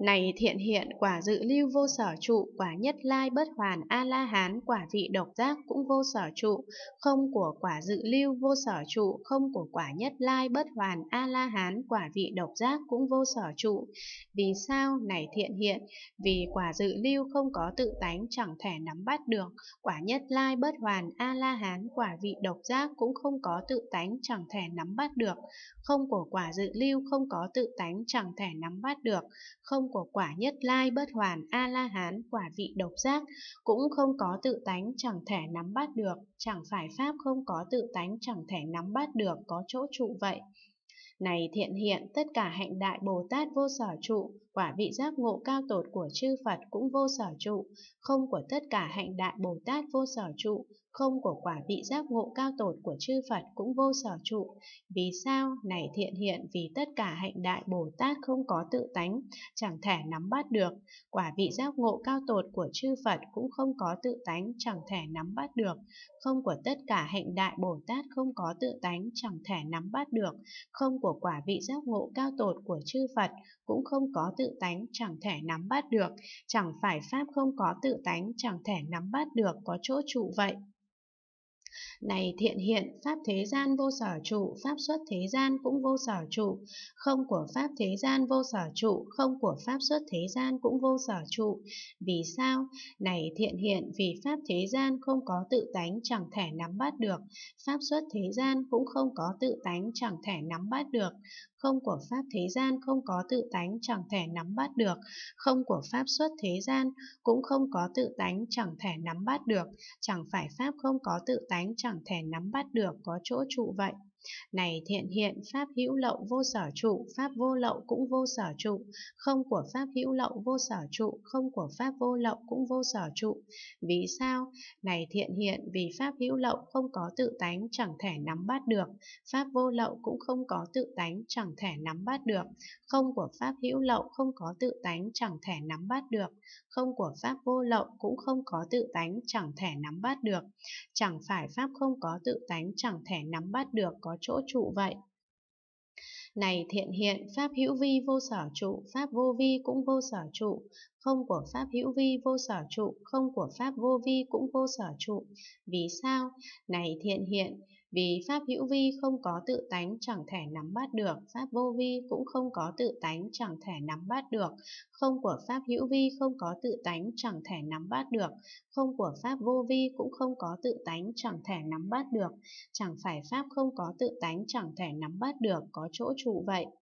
Này thiện hiện quả dự lưu vô sở trụ, quả nhất lai bất hoàn A-la-hán, quả vị độc giác cũng vô sở trụ, không của quả dự lưu vô sở trụ, không của quả nhất lai bất hoàn A-la-hán, quả vị độc giác cũng vô sở trụ. Vì sao? Này thiện hiện, vì quả dự lưu không có tự tánh chẳng thể nắm bắt được, quả nhất lai bất hoàn A-la-hán, quả vị độc giác cũng không có tự tánh chẳng thể nắm bắt được, không của quả dự lưu không có tự tánh chẳng thể nắm bắt được, không của quả nhất lai bất hoàn A-la-hán quả vị độc giác cũng không có tự tánh chẳng thể nắm bắt được, chẳng phải pháp không có tự tánh chẳng thể nắm bắt được có chỗ trụ vậy. Này thiện hiện, tất cả hạnh đại Bồ Tát vô sở trụ, quả vị giác ngộ cao tột của chư Phật cũng vô sở trụ, không của tất cả hạnh đại Bồ Tát vô sở trụ, không của quả vị giác ngộ cao tột của chư Phật cũng vô sở trụ. Vì sao? Này thiện hiện, vì tất cả hạnh đại Bồ Tát không có tự tánh, chẳng thể nắm bắt được. Quả vị giác ngộ cao tột của chư Phật cũng không có tự tánh, chẳng thể nắm bắt được. Không của tất cả hạnh đại Bồ Tát không có tự tánh, chẳng thể nắm bắt được. Không của quả vị giác ngộ cao tột của chư Phật cũng không có tự tánh, chẳng thể nắm bắt được. Chẳng phải Pháp không có tự tánh, chẳng thể nắm bắt được, có chỗ trụ vậy. Này thiện hiện, Pháp thế gian vô sở trụ, Pháp xuất thế gian cũng vô sở trụ, không của Pháp thế gian vô sở trụ, không của Pháp xuất thế gian cũng vô sở trụ. Vì sao? Này thiện hiện, vì Pháp thế gian không có tự tánh chẳng thể nắm bắt được, Pháp xuất thế gian cũng không có tự tánh chẳng thể nắm bắt được, không của Pháp thế gian không có tự tánh chẳng thể nắm bắt được, không của Pháp xuất thế gian cũng không có tự tánh chẳng thể nắm bắt được, chẳng phải Pháp không có tự tánh chẳng thể nắm bắt được có chỗ trụ vậy. Này thiện hiện, Pháp hữu lậu vô sở trụ, Pháp vô lậu cũng vô sở trụ, không của Pháp hữu lậu vô sở trụ, không của Pháp vô lậu cũng vô sở trụ. Vì sao? Này thiện hiện, vì Pháp hữu lậu không có tự tánh chẳng thể nắm bắt được, Pháp vô lậu cũng không có tự tánh chẳng thể nắm bắt được, không của Pháp hữu lậu không có tự tánh chẳng thể nắm bắt được, không của Pháp vô lậu cũng không có tự tánh chẳng thể nắm bắt được. Chẳng phải Pháp không có tự tánh chẳng thể nắm bắt được có có chỗ trụ vậy. Này thiện hiện, Pháp hữu vi vô sở trụ, Pháp vô vi cũng vô sở trụ, không của Pháp hữu vi vô sở trụ, không của Pháp vô vi cũng vô sở trụ. Vì sao? Này thiện hiện, vì Pháp hữu vi không có tự tánh chẳng thể nắm bắt được, Pháp vô vi cũng không có tự tánh chẳng thể nắm bắt được, không của Pháp hữu vi không có tự tánh chẳng thể nắm bắt được, không của Pháp vô vi cũng không có tự tánh chẳng thể nắm bắt được, chẳng phải Pháp không có tự tánh chẳng thể nắm bắt được có chỗ trụ trụ vậy.